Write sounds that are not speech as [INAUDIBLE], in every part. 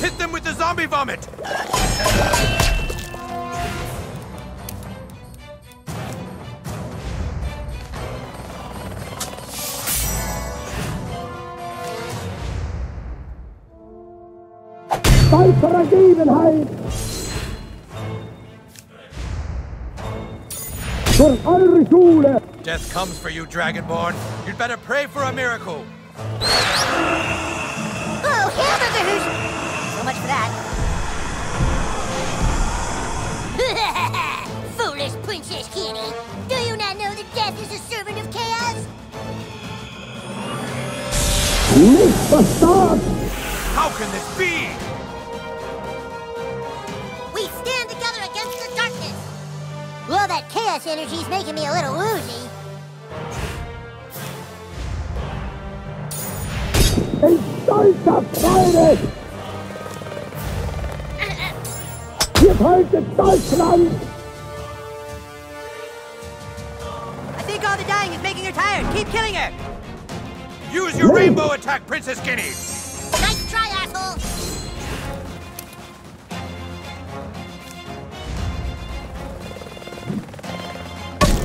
Hit them with the zombie vomit! Bei Vergebenheit! Death comes for you, Dragonborn. You'd better pray for a miracle. Oh, hamburgers! So much for that. [LAUGHS] Foolish Princess Kenny! Do you not know that death is a servant of chaos? Nicht verstanden! How can this be? Chaos energy's making me a little woozy. In stolzer Freude! Wir halten Deutschland! I think all the dying is making her tired. Keep killing her. Use your rainbow attack, Princess Kenny!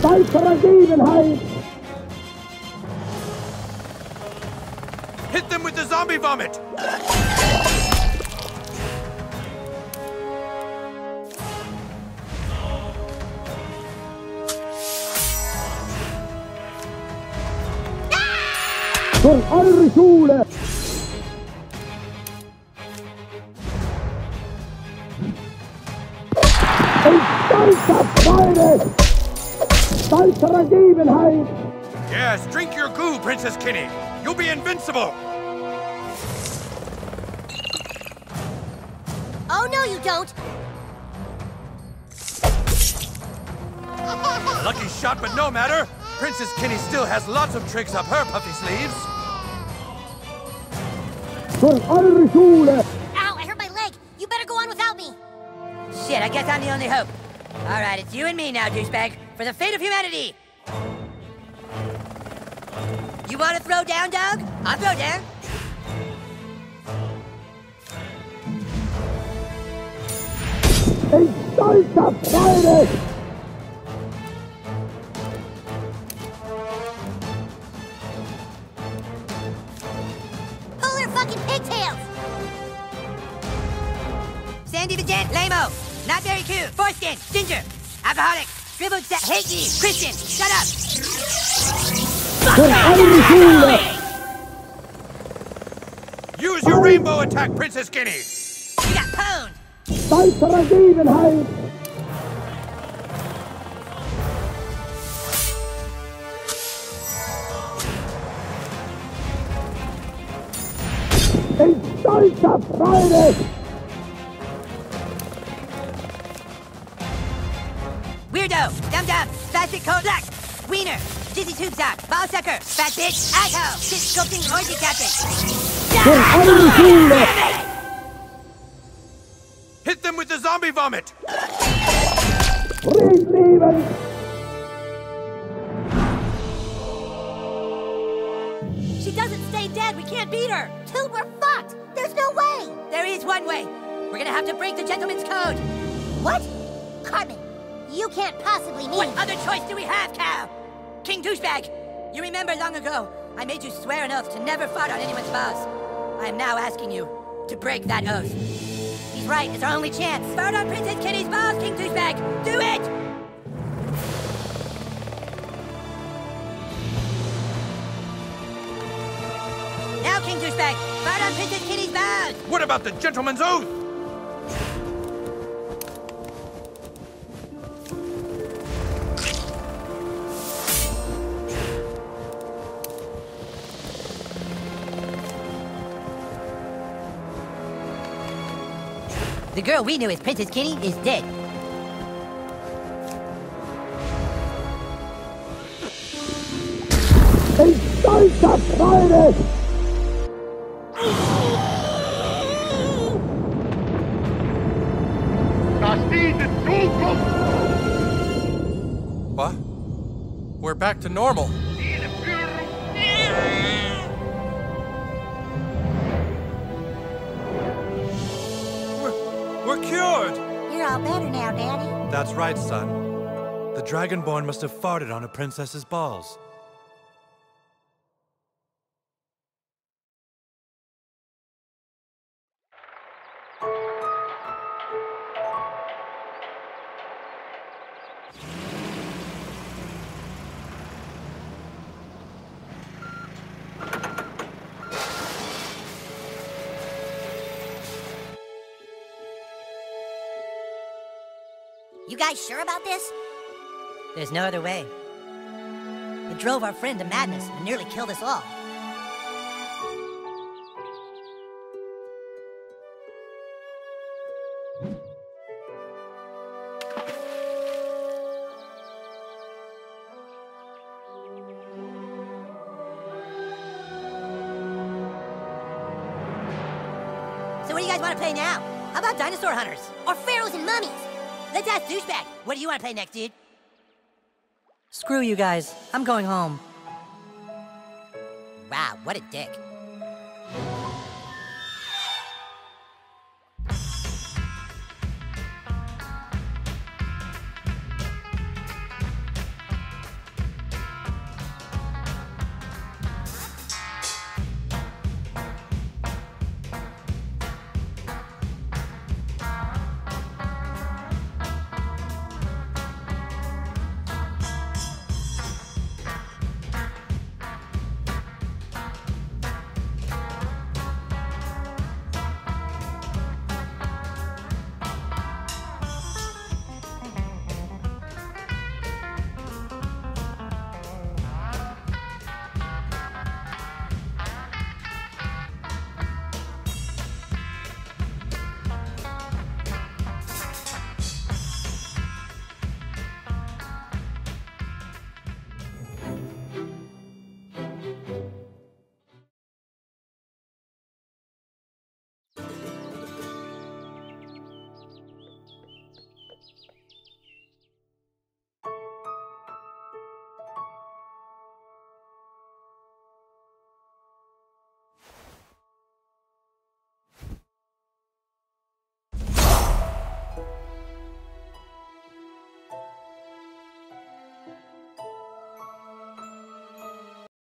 Bei Vergebenheit! Hit them with the zombie vomit! Zur eure Schule! In stolzer Freude! Bei Vergebenheit! Yes, drink your goo, Princess Kenny. You'll be invincible. Oh, no, you don't! Lucky shot, but no matter. Princess Kenny still has lots of tricks up her puffy sleeves. Zur! Ow, I hurt my leg! You better go on without me! Shit, I guess I'm the only hope. All right, it's you and me now, douchebag. For the fate of humanity. You want to throw down, dog? I'll throw down. In stolzer Freude! Pull her 22, Forskin, Ginger, Alcoholic, Dribble, Hate You, Christian, Shut Up! Fuck Use your rainbow attack, Princess Kenny! You got pwned! Fight for a demon hide! It's Deutscher Friday! Weirdo. Dum dum. Spastic cold black. Wiener. Dizzy tube sock. Ball sucker. Fat bitch. Asshole. Shit sculpting orgy captain. Zur! Hit them with the zombie vomit. Friedleben! She doesn't stay dead. We can't beat her. Dude, we're fucked! There's no way! There is one way. We're gonna have to break the gentleman's code. What? Cartman, you can't possibly mean... What other choice do we have, Kyle? King Douchebag, you remember long ago, I made you swear an oath to never fart on anyone's balls. I am now asking you to break that oath. He's right, it's our only chance. Fart on Princess Kenny's balls, King Douchebag! Do it! Now, King Douchebag, fart on Princess Kenny's balls! What about the gentleman's oath? The girl we knew as Princess Kenny is dead. Ist die Zukunft! What? We're back to normal. You're all better now, Daddy. That's right, son. The Dragonborn must have farted on a princess's balls. You guys sure about this? There's no other way. It drove our friend to madness and nearly killed us all. So what do you guys want to play now? How about Dinosaur Hunters? Or pharaohs and mummies? Let's ask Douchebag. What do you want to play next, dude? Screw you guys. I'm going home. Wow, what a dick.